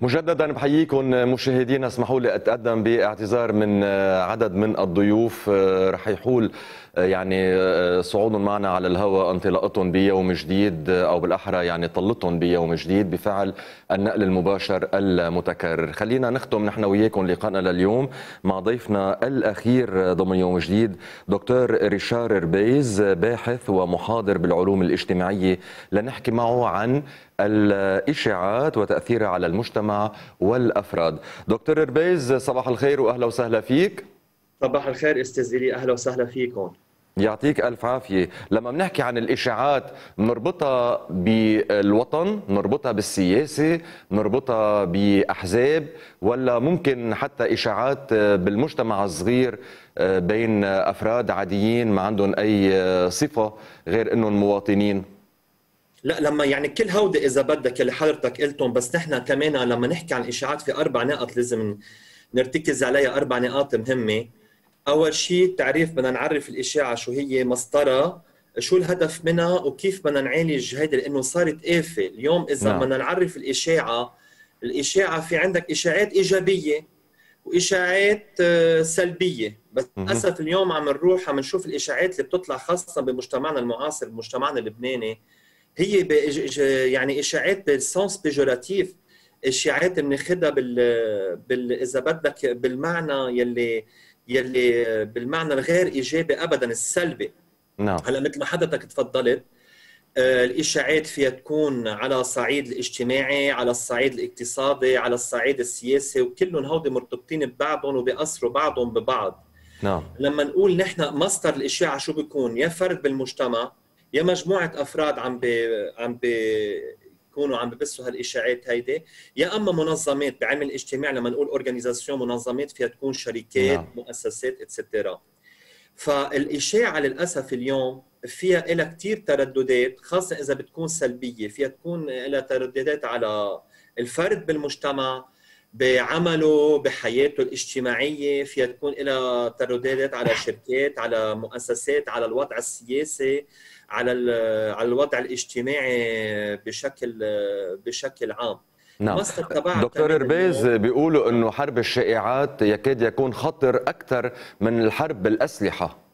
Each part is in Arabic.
مجددا بحييكم مشاهدينا اسمحوا لي أتقدم باعتذار من عدد من الضيوف رح يحول يعني صعودهم معنا على الهواء انطلاقتهم بيوم جديد أو بالأحرى يعني طلتهم بيوم جديد بفعل النقل المباشر المتكرر. خلينا نختم نحن وياكم لقائنا لليوم مع ضيفنا الأخير ضمن يوم جديد دكتور ريشار ربيز باحث ومحاضر بالعلوم الاجتماعية. لنحكي معه عن الإشاعات وتأثيرها على المجتمع والأفراد. دكتور ربيز صباح الخير وأهلا وسهلا فيك. صباح الخير أستاذ أهلا وسهلا فيكم. يعطيك ألف عافية. لما بنحكي عن الإشاعات نربطها بالوطن نربطها بالسياسة نربطها بأحزاب ولا ممكن حتى إشاعات بالمجتمع الصغير بين أفراد عاديين ما عندهم أي صفة غير أنهم مواطنين. لا لما يعني كل هودي إذا بدك اللي حضرتك قلتهم بس نحن كمان لما نحكي عن إشاعات في أربع نقط لازم نرتكز عليها. أربع نقاط مهمة. أول شيء تعريف بدنا نعرف الإشاعة شو هي مسطرة شو الهدف منها وكيف بدنا نعالج هيدي لأنه صارت آفة. اليوم إذا نعم. بدنا نعرف الإشاعة الإشاعة في عندك إشاعات إيجابية وإشاعات سلبية. بس للأسف اليوم عم نروح عم نشوف الإشاعات اللي بتطلع خاصة بمجتمعنا المعاصر بمجتمعنا اللبناني. هي يعني إشاعات بال sens péjoratif إشاعات بناخذها بال... بال إذا بدك بالمعنى يلي يلي بالمعنى الغير إيجابي ابدا السلبي. نعم. هلأ مثل ما حضرتك تفضلت الإشاعات فيها تكون على الصعيد الاجتماعي على الصعيد الاقتصادي على الصعيد السياسي وكلهم هودي مرتبطين ببعضهم وبيأثروا بعضهم ببعض. نعم. لما نقول نحن مصدر الإشاعة شو بيكون؟ يا فرد بالمجتمع يا مجموعة أفراد عم بي عم بي يكونوا عم ببثوا هالإشاعات هيدي. يا أما منظمات بعلم الاجتماع لما نقول organisation منظمات فيها تكون شركات نعم. مؤسسات etcetera فالإشاعة للأسف اليوم فيها لها كثير ترددات خاصة إذا بتكون سلبية. فيها تكون لها ترددات على الفرد بالمجتمع بعمله بحياته الاجتماعية فيها تكون لها ترددات على شركات على مؤسسات على الوضع السياسي على على الوضع الاجتماعي بشكل بشكل عام. نعم. دكتور ربيز بيقولوا إنه حرب الشائعات يكاد يكون خطر أكثر من الحرب بالاسلحه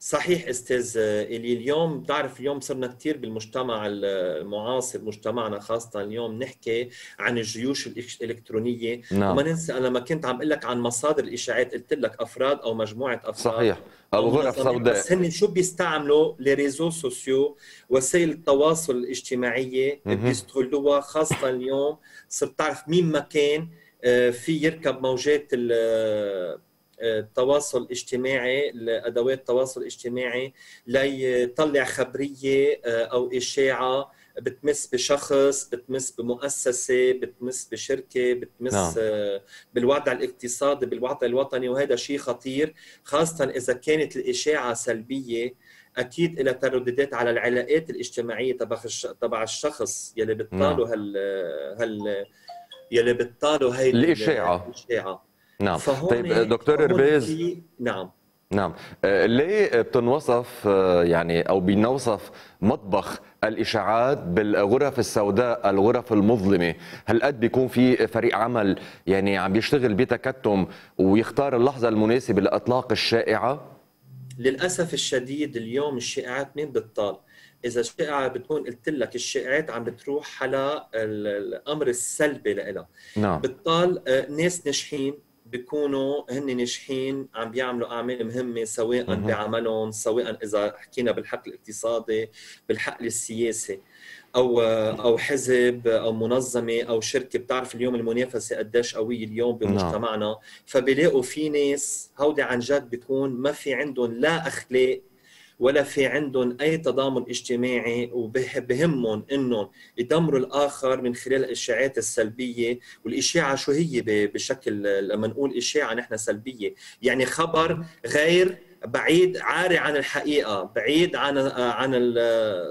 صحيح أستاذ إلي اليوم بتعرف اليوم صرنا كثير بالمجتمع المعاصر مجتمعنا خاصة اليوم نحكي عن الجيوش الإلكترونية. نعم. وما ننسى أنا لما كنت عم أقول لك عن مصادر الإشاعات قلت لك أفراد أو مجموعة أفراد. صحيح. أو غرف سوداء بس هن شو بيستعملوا les réseaux sociaux وسائل التواصل الاجتماعية بيستغلوها خاصة اليوم. صرت تعرف مين ما كان آه، في يركب موجات التواصل الاجتماعي لأدوات التواصل الاجتماعي ليطلع خبرية آه، أو إشاعة بتمس بشخص بتمس بمؤسسة بتمس بشركة بتمس نعم. آه، بالوضع الاقتصادي بالوضع الوطني وهذا شيء خطير خاصة إذا كانت الإشاعة سلبية أكيد لها ترددات على العلاقات الاجتماعية تبع تبع الشخص يلي بتطالوا نعم. هال هال يلي بتطالوا هي الإشاعة الإشاعة نعم. طيب دكتور ربيز نعم. نعم. آه، ليه بتنوصف آه، يعني أو بنوصف مطبخ الإشاعات بالغرف السوداء الغرف المظلمة؟ هل قد بيكون في فريق عمل يعني عم بيشتغل بتكتم ويختار اللحظة المناسبة لإطلاق الشائعة؟ للأسف الشديد اليوم الشائعات مين بتطال؟ إذا الشائعة بتكون قلت لك الشائعات عم بتروح على الأمر السلبي لها نعم. بتطال آه، ناس ناجحين بيكونوا هن ناجحين عم بيعملوا أعمال مهمة سواء بعملهم سواء إذا حكينا بالحق الاقتصادي بالحق السياسي أو أو حزب أو منظمة أو شركة بتعرف اليوم المنافسة قديش قوية اليوم نعم. بمجتمعنا فبيلاقوا في ناس هودي عن جد بتكون ما في عندهم لا أخلاق ولا في عندهم أي تضامن اجتماعي وبهمهم انهم يدمروا الآخر من خلال الإشاعات السلبية والإشاعة شو هي بشكل لما نقول إشاعة نحن سلبية. يعني خبر غير بعيد عاري عن الحقيقة بعيد عن عن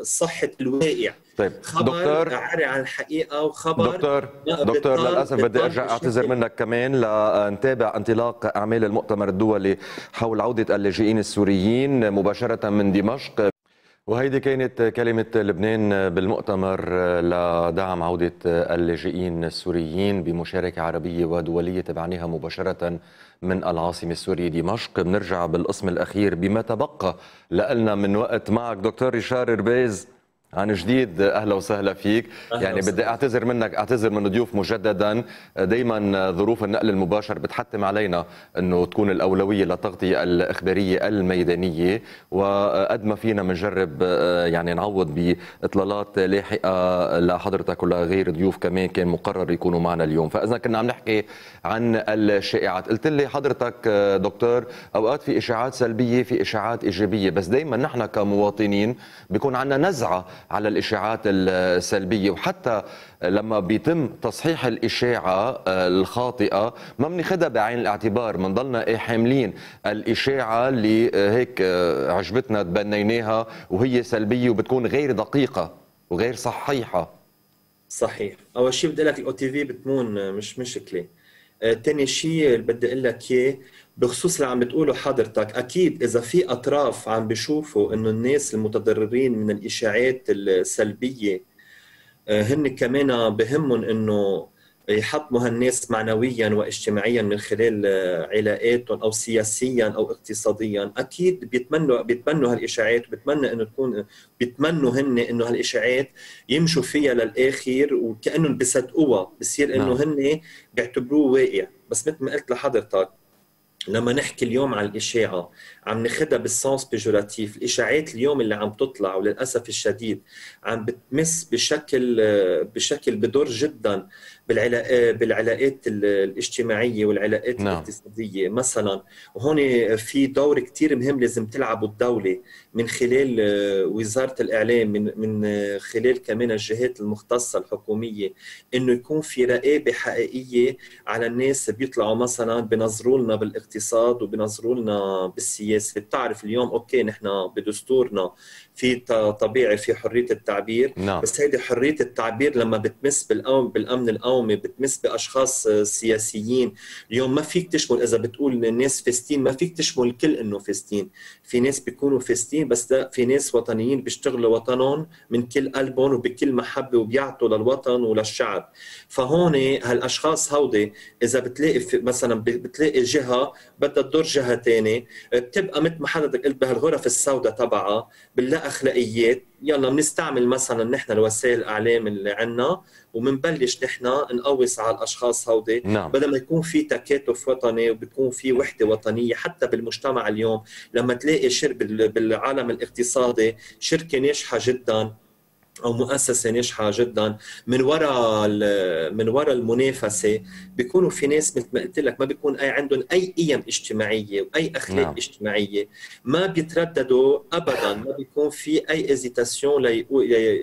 صحة الواقع. طيب خبر دكتور؟ عاري عن الحقيقة وخبر دكتور دكتور للأسف بدي أرجع أعتذر منك كمان لنتابع انطلاق أعمال المؤتمر الدولي حول عودة اللاجئين السوريين مباشرة من دمشق. وهيدي كانت كلمة لبنان بالمؤتمر لدعم عودة اللاجئين السوريين بمشاركة عربية ودولية تبعناها مباشرة من العاصمة السورية دمشق. بنرجع بالقسم الأخير بما تبقى. لنا من وقت معك دكتور ريشار ربيز عن جديد أهلا وسهلا فيك. أهلا يعني وسهلا. بدي أعتذر منك أعتذر من الضيوف مجددا. دائما ظروف النقل المباشر بتحتم علينا إنه تكون الأولوية للتغطية الإخبارية الميدانية. وقد ما فينا بنجرب يعني نعوض بإطلالات لاحقة لحضرتك ولغير ضيوف كمان كان مقرر يكونوا معنا اليوم. فإذا كنا عم نحكي عن الشائعات قلت لي حضرتك دكتور أوقات في إشاعات سلبية في إشاعات إيجابية. بس دائما نحن كمواطنين بيكون عندنا نزعة على الإشاعات السلبية. وحتى لما بيتم تصحيح الإشاعة آه، الخاطئة ما بناخذها بعين الاعتبار. بنضلنا إيه حاملين الإشاعة اللي آه، هيك آه، عجبتنا تبنيناها وهي سلبية وبتكون غير دقيقة وغير صحيحة. صحيح. أول شيء بدي لك الأو تي في بتمون مش مشكلة. ثاني شيء اللي بدي أقول لك إياه بخصوص اللي عم بتقوله حضرتك أكيد إذا في أطراف عم بيشوفوا إنه الناس المتضررين من الإشاعات السلبية آه، هن كمان بهمهم إنه يحطموا هالناس معنويا واجتماعيا من خلال آه، علاقاتهم أو سياسيا أو اقتصاديا. أكيد بيتمنوا بيتمنوا هالإشاعات وبيتمنى إنه تكون بيتمنوا هن إنه هالإشاعات يمشوا فيها للآخر وكأنهم بيصدقوها بصير إنه نعم. هن بيعتبروه واقع. بس مثل ما قلت لحضرتك لما نحكي اليوم عن الإشاعة عم ناخذها بالسانس بيجوراتيف الإشاعات اليوم اللي عم تطلع وللأسف الشديد عم بتمس بشكل بشكل بدور جدا. بالعلاقات الاجتماعية والعلاقات نعم. الاقتصادية مثلا وهون في دور كثير مهم لازم تلعبه الدولة من خلال آه، وزارة الإعلام من من خلال كمان الجهات المختصة الحكومية إنه يكون في رقابة حقيقية على الناس بيطلعوا مثلا بنظروا لنا بالاقتصاد وبنظروا لنا بالسياسة بتعرف اليوم أوكي نحن بدستورنا في طبيعي في حرية التعبير نعم. بس هيدي حرية التعبير لما بتمس بالأمن بالأمن القومي بتمس بأشخاص سياسيين. اليوم ما فيك تشمل إذا بتقول الناس فاستين ما فيك تشمل الكل إنه فاستين في ناس بيكونوا فاستين بس في ناس وطنيين بيشتغلوا وطنهم من كل قلبهم وبكل محبة وبيعطوا للوطن وللشعب. فهون هالأشخاص هودي إذا بتلاقي مثلا بتلاقي جهة بدها تضر جهة ثانية بتبقى مثل ما حضرتك قلت بهالغرف السوداء تبعها بنلاقي أخلاقيات يلا بنستعمل مثلا نحن الوسائل الإعلام اللي عندنا وبنبلش نحن نقوص على الأشخاص هودي نعم. بدل ما يكون في تكاتف وطني وبيكون في وحدة وطنية حتى بالمجتمع اليوم لما تلاقي شر بالعالم الاقتصادي شركة ناجحة جدا أو مؤسسه ناجحة جدا. من وراء من وراء المنافسة بيكونوا في ناس مثل ما قلت لك ما بيكون أي عندهم أي قيم اجتماعية وأي أخلاق نعم. اجتماعية. ما بيترددوا ابدا ما بيكون في أي ازيتاسيون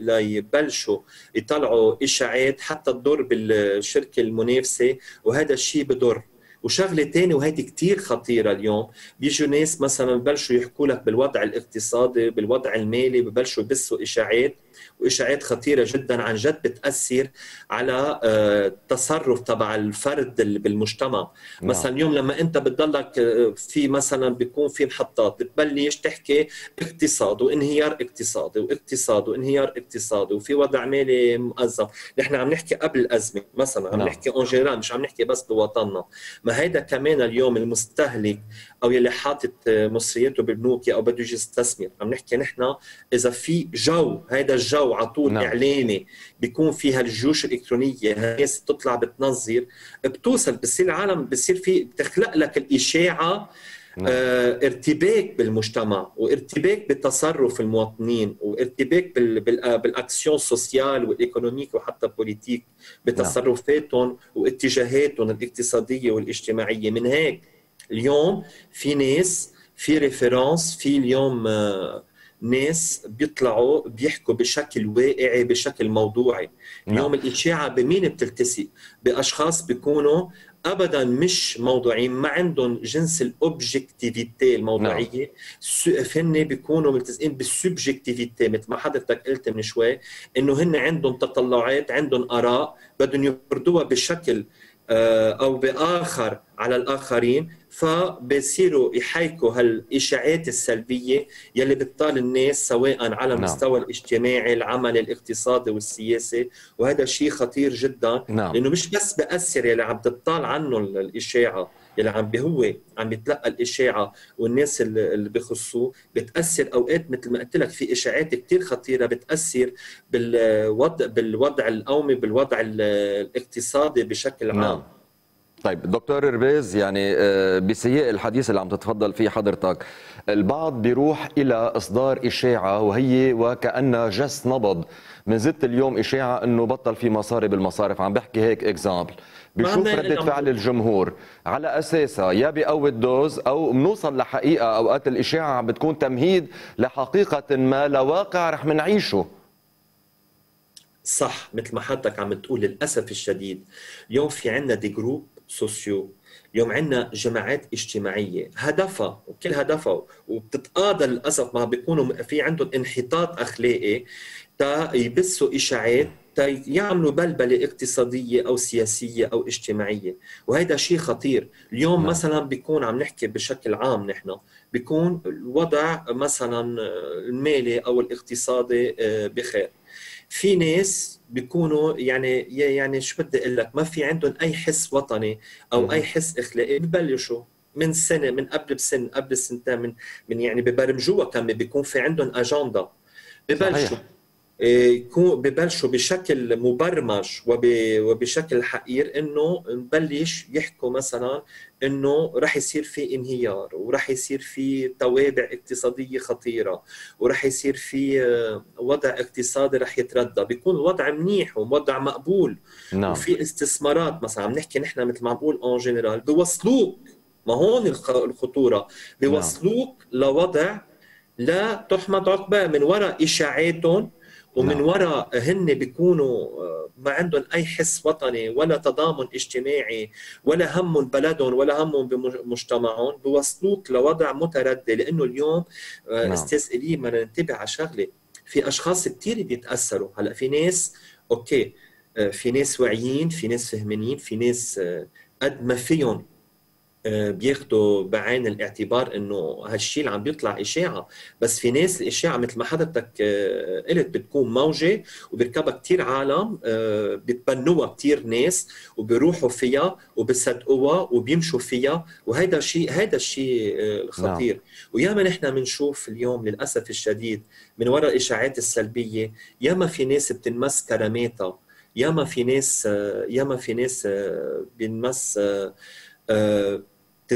ليبلشوا يطلعوا إشاعات حتى تضر بالشركة المنافسة. وهذا الشيء بضر. وشغلة ثانية وهيدي كثير خطيرة اليوم بيجوا ناس مثلا ببلشوا يحكوا لك بالوضع الاقتصادي بالوضع المالي ببلشوا يبثوا إشاعات وإشاعات خطيرة جدا عن جد بتأثر على التصرف آه، تبع الفرد بالمجتمع نعم. مثلا اليوم لما أنت بتضلك آه، في مثلا بيكون في محطات بتبلش تحكي اقتصاد وانهيار اقتصادي واقتصاد وانهيار اقتصادي وفي وضع مالي مؤزم نحن عم نحكي قبل الأزمة مثلا عم نعم. نحكي en مش عم نحكي بس بوطننا ما هيدا كمان اليوم المستهلك أو يلي حاطط مصرياته بالبنوك أو بده يجي يستثمر عم نحكي نحن إذا في جو هيدا الجو على طول نعم. اعلامي بيكون فيها الجيوش الإلكترونية الناس بتطلع بتنظر بتوصل بصير العالم بصير في بتخلق لك الإشاعة. آه ارتباك بالمجتمع وارتباك بتصرف المواطنين وارتباك بال بال action sociale وال économique وحتى politique بتصرفاتهم نعم. واتجاهاتهم الاقتصادية والاجتماعية من هيك اليوم في ناس في référence في اليوم آه ناس بيطلعوا بيحكوا بشكل واقعي بشكل موضوعي نعم. اليوم الإشاعة بمين بتلتزق بأشخاص بيكونوا ابدا مش موضوعيين ما عندهم جنس ال objectivité الموضوعية نعم. هن بيكونوا ملتزقين بال subjectivité مثل ما حضرتك قلت من شوي إنه هن عندهم تطلعات عندهم آراء بدهم يفرضوها بشكل آه، أو بآخر على الآخرين فبصيروا يحيكوا هالإشاعات السلبية يلي بتطال الناس سواء على المستوى نعم. الاجتماعي العملي الاقتصادي والسياسي وهذا شيء خطير جدا نعم. لأنه مش بس بأثر يلي عم تطال عنه الإشاعة يلي عم هو عم يتلقى الإشاعة والناس اللي بخصوه بتأثر أوقات مثل ما قلت لك في إشاعات كثير خطيرة بتأثر بالوضع بالوضع القومي بالوضع الاقتصادي بشكل عام نعم. طيب دكتور ربيز يعني آه، بسياق الحديث اللي عم تتفضل فيه حضرتك البعض بيروح إلى إصدار إشاعة وهي وكانها جس نبض. منزت اليوم إشاعة إنه بطل في مصاري بالمصارف. عم بحكي هيك exemple بشوف ردة فعل الجمهور. على أساسها يا بيقوي ال dose أو بنوصل لحقيقة. أوقات الإشاعة عم بتكون تمهيد لحقيقة ما لواقع رح منعيشه. صح مثل ما حضرتك عم تقول للأسف الشديد اليوم في عندنا دي جروب سوسيو. اليوم عندنا جماعات اجتماعية هدفها وكل هدفها وبتتقاضى للأسف ما بيكونوا في عندهم انحطاط أخلاقي تا يبثوا إشاعات تا يعملوا بلبلة اقتصادية أو سياسية أو اجتماعية. وهذا شيء خطير. اليوم نعم. مثلا بيكون عم نحكي بشكل عام نحن بيكون الوضع مثلا المالي أو الاقتصادي آه، بخير. في ناس بيكونوا يعني يعني شو بدي أقول لك ما في عندهم أي حس وطني أو أي حس إخلاقي ببلشوا من سنة من قبل بسن قبل سنتين من من يعني ببرمجوها كمان بيكون في عندهم أجندة. ببلشوا. يكون ببلشوا بشكل مبرمج وبشكل حقير إنه نبلش يحكوا مثلا إنه رح يصير في انهيار ورح يصير في توابع اقتصادية خطيرة ورح يصير في آه، وضع اقتصادي رح يتردى بيكون الوضع منيح ووضع مقبول. نعم. وفي استثمارات مثلا عم نحكي نحن مثل ما عم بقول en général بيوصلوك ما هون الخطورة. بيوصلوك نعم. لوضع لا تحمد عقباه. من وراء إشاعاتهم ومن نعم. وراء هن بيكونوا آه، ما عندهم أي حس وطني ولا تضامن اجتماعي ولا هم بلدهم ولا هم بمجتمعهم بوصلوك لوضع متردي لأنه اليوم آه، نعم. أستاذ إلي بدنا ننتبه على شغلة في أشخاص كثير بيتأثروا هلأ في ناس أوكي آه، في ناس واعيين في ناس فهمانين في ناس قد ما فيهم بياخذوا بعين الاعتبار إنه هالشيء اللي عم بيطلع إشاعة. بس في ناس الإشاعة مثل ما حضرتك آه، قلت بتكون موجة وبيركبها كثير عالم آه، بيتبنوها كثير ناس وبيروحوا فيها وبيصدقوها وبيمشوا فيها. وهذا الشيء هذا الشيء الخطير. نعم. وياما نحن بنشوف اليوم للأسف الشديد من وراء الاشاعات السلبية ياما في ناس بتنمس كراماتها ياما في ناس ياما في ناس بينمس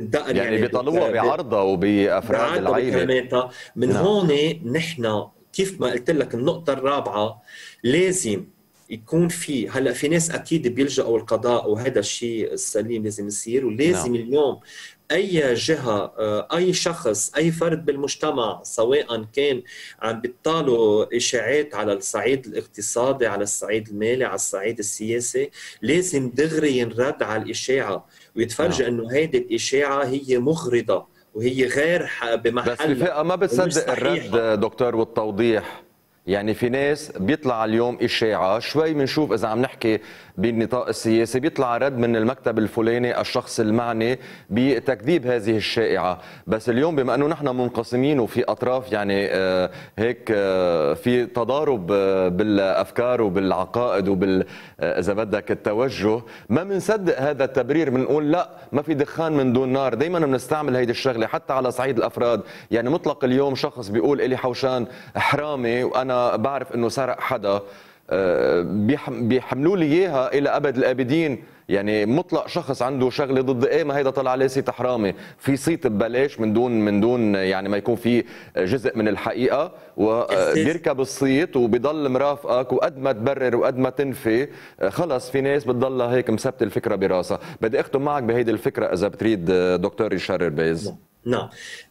تدقر يعني, يعني بيطلوها بعرضها وبأفراد العائله من نعم. هون نحن كيف ما قلت لك النقطة الرابعة لازم يكون في هلأ في ناس أكيد بيلجأوا القضاء وهذا الشيء السليم لازم يصير ولازم نعم. اليوم أي جهة أي شخص أي فرد بالمجتمع سواء كان عم بيطالوا إشاعات على الصعيد الاقتصادي على الصعيد المالي على الصعيد السياسي لازم دغري ينرد على الإشاعة ويتفرج نعم. إنه هيدي الإشاعة هي مغرضة وهي غير بمحل بس الفئه ما بتصدق الرد دكتور والتوضيح. يعني في ناس بيطلع اليوم إشاعة شوي بنشوف إذا عم نحكي بالنطاق السياسي بيطلع رد من المكتب الفلاني الشخص المعني بتكذيب هذه الشائعة. بس اليوم بما أنه نحن منقسمين وفي أطراف يعني آه هيك آه في تضارب آه بالأفكار وبالعقائد وبال إذا بدك التوجه ما بنصدق هذا التبرير بنقول لا ما في دخان من دون نار. دائما بنستعمل هيدي الشغلة حتى على صعيد الأفراد. يعني مطلق اليوم شخص بيقول إلي حوشان حرامي وأنا بعرف إنه سرق حدا آه، بيحملوا لي إياها إلى أبد الأبدين. يعني مطلق شخص عنده شغلة ضد إيه؟ ما هيدا طلع عليه صيت حرامي. في صيت ببلاش من دون من دون يعني ما يكون في جزء من الحقيقة وبيركب الصيت وبيضل مرافقك وقد ما تبرر وقد ما تنفي. آه، خلص في ناس بتضلها هيك مثبتة الفكرة براسها. بدي أختم معك بهيدي الفكرة إذا بتريد آه، دكتور ريشار ربيز نعم.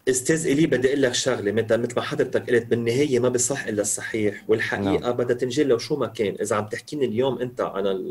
أستاذ إلي بدي أقول لك شغلة. مثل مثل ما حضرتك قلت بالنهاية ما بصح إلا الصحيح والحقيقة. نعم. بدها تنجل لو شو ما كان. إذا عم تحكيني اليوم أنت عن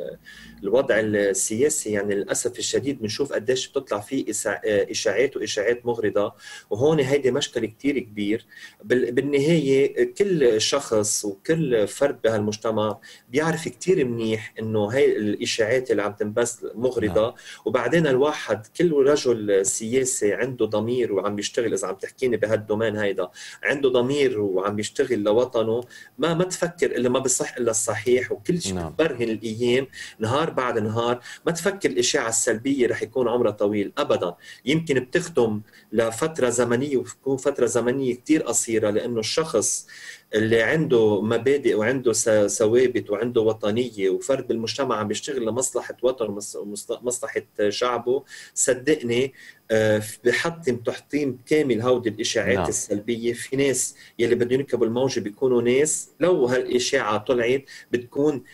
الوضع السياسي يعني للأسف الشديد بنشوف قديش بتطلع فيه إشاعات وإشاعات مغرضة. وهون هيدي مشكل كثير كبير. بالنهاية كل شخص وكل فرد بهالمجتمع بيعرف كثير منيح إنه هي الإشاعات اللي عم تنبث مغرضة. نعم. وبعدين الواحد كل رجل سياسي عنده ضمير وعم بيشتغل. إذا عم تحكيني بهالدومين هيدا عنده ضمير وعم بيشتغل لوطنه. ما ما تفكر إلا ما بصح إلا الصحيح وكل شيء نعم. بتبرهن الإيام نهار بعد نهار. ما تفكر الإشاعة السلبية رح يكون عمرها طويل ابدا. يمكن بتختم لفترة زمنية وتكون فترة زمنية كثير قصيرة لأنه الشخص اللي عنده مبادئ وعنده ثوابت وعنده وطنية وفرد بالمجتمع عم بيشتغل لمصلحة وطنه ومصلحه شعبه صدقني آه، بحطم تحطيم كامل هودي الإشاعات نعم. السلبية في ناس يلي بدهم يركبوا الموجة بيكونوا ناس لو هالإشاعة طلعت بتكون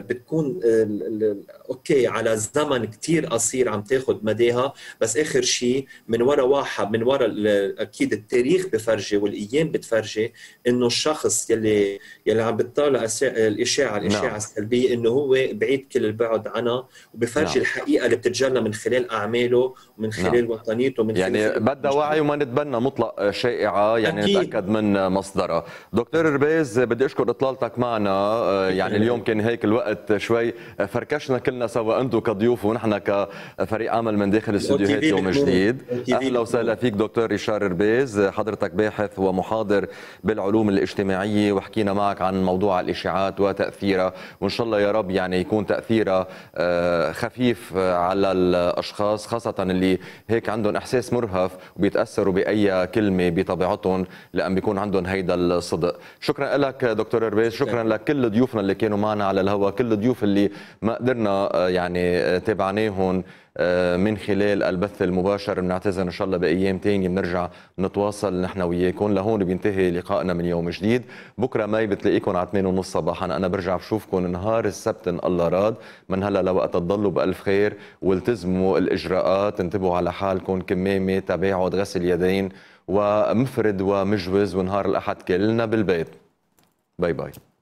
بتكون آه، أوكي على زمن كثير قصير عم تاخذ مداها بس آخر شيء من وراء واحد من وراء أكيد التاريخ بفرجي والأيام بتفرجي إنه الشخص يلي يلي عم بتطالع الاشاعه الإشاعة نعم. السلبية إنه هو بعيد كل البعد عنها وبفرجي نعم. الحقيقة اللي بتتجلى من خلال أعماله ومن خلال نعم. وطنيته من يعني بدها وعي وما نتبنى مطلق شائعة يعني أكيد. نتأكد من مصدرها دكتور ربيز بدي أشكر إطلالتك معنا آه، يعني اليوم كان هيك الوقت شوي. فركشنا كلنا سوا أنتم كضيوف ونحن كفريق عمل من داخل استديوهات يوم جديد. أهلا وسهلا فيك دكتور ريشار ربيز حضرتك باحث ومحاضر بالعلوم الاجتماعية وحكينا معك عن موضوع الإشاعات وتأثيرها وإن شاء الله يا رب يعني يكون تأثيرها آه، خفيف على الأشخاص خاصة اللي هيك عندهم إحساس مرهف وبيتأثروا بأي كلمة بطبيعتهم لأن بيكون عندهم هيدا الصدق. شكرا لك دكتور ربيز شكرا لكل ضيوفنا اللي كانوا معنا على الهواء كل الضيوف اللي ما قدرنا آه، يعني آه، تابعناهم آه، من خلال البث المباشر بنعتذر إن شاء الله بأيام ثانية بنرجع نتواصل نحن وياكم لهون بينتهي لقائنا من يوم جديد. بكرة ماي بتلاقيكم على 8:30 صباحا. أنا برجع بشوفكم نهار السبت إن الله راد. من هلا لوقت تضلوا بألف خير والتزموا الإجراءات انتبهوا على حالكم كمامة تباعد غسل يدين ومفرد ومجوز ونهار الأحد كلنا بالبيت. باي باي.